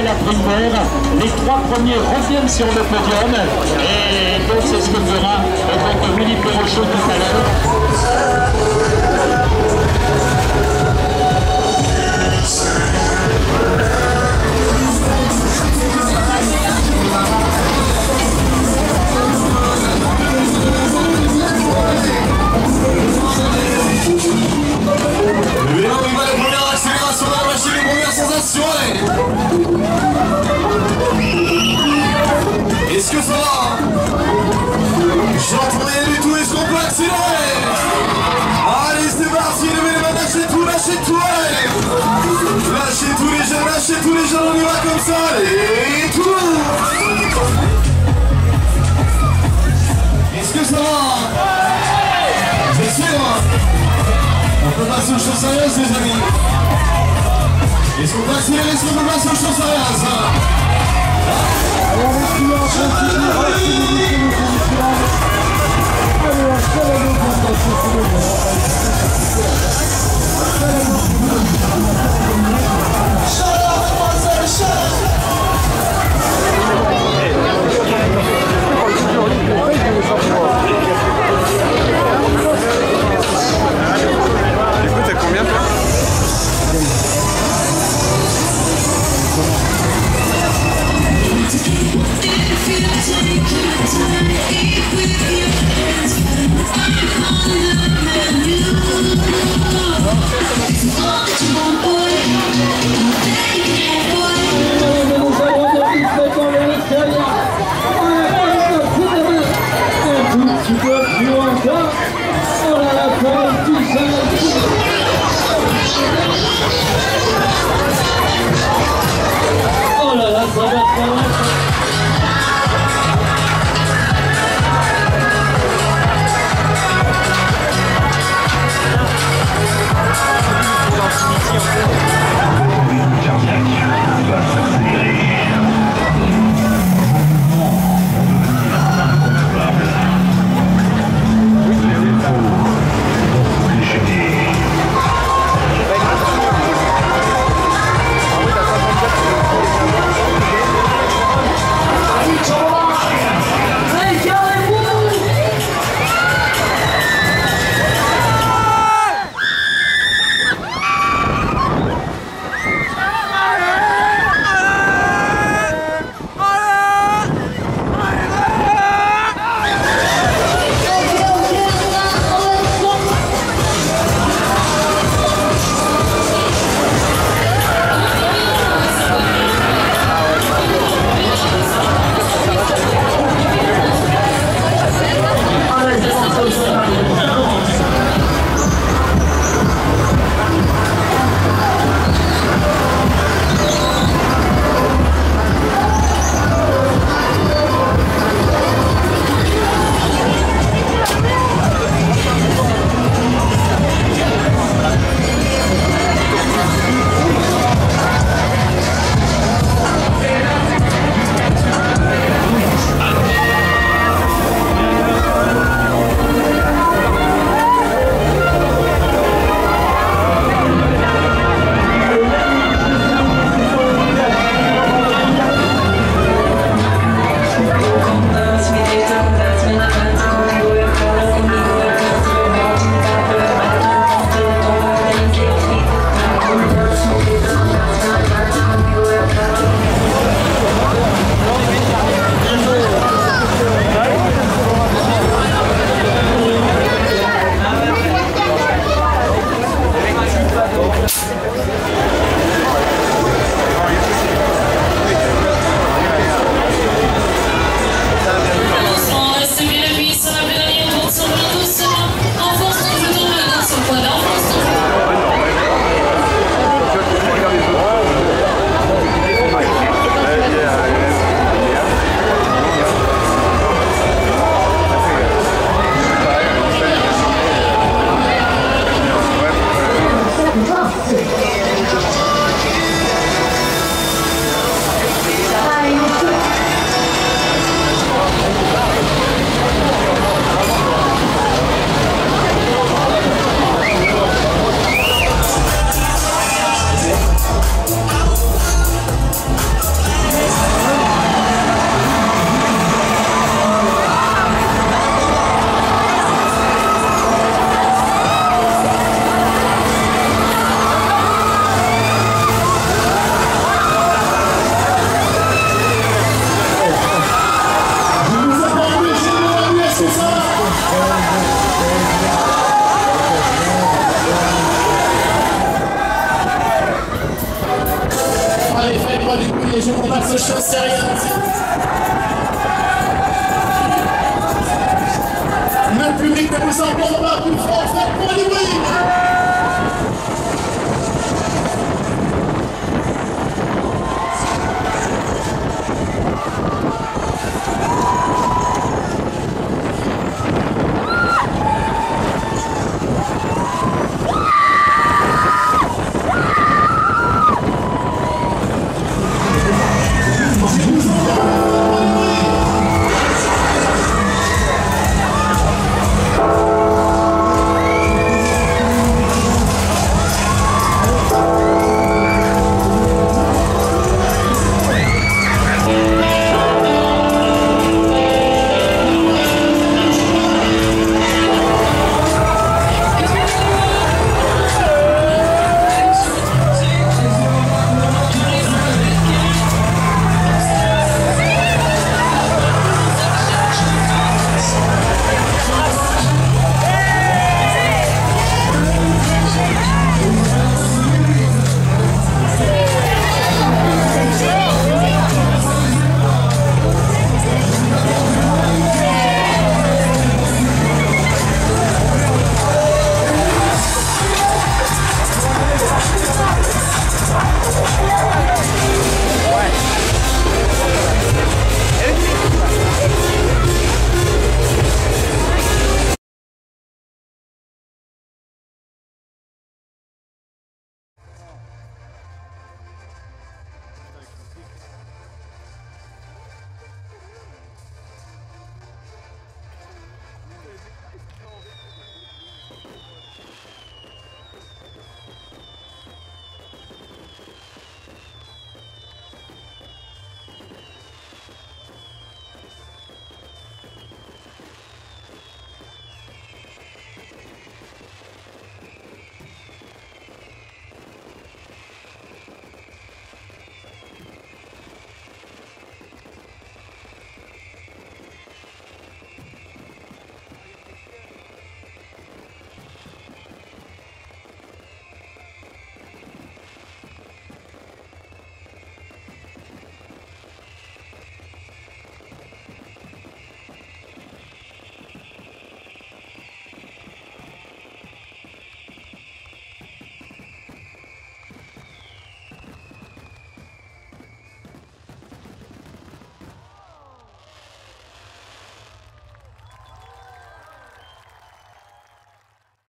la primaire. Les trois premiers reviennent sur le podium. Et donc c'est ce que fera donc Willy Perrochot tout à l'heure. Sensations, allez Est-ce que ça va J'entends rien du tout, est-ce qu'on peut accélérer. Allez, c'est parti, lâchez tout, lâchez tout, Lâchez tous les jeunes, lâchez tous les jeunes, on y va comme ça, allez, tout Est-ce que ça va C'est sûr on peut passer aux choses sérieuses les amis Est-ce qu'on peut accélérer Est-ce qu'on peut tu dois plus lointain. On a la peur, tout ça. Oh là là, ça va pas. Je ne pas je sais rien. Le public ne vous entend pas plus fort, faites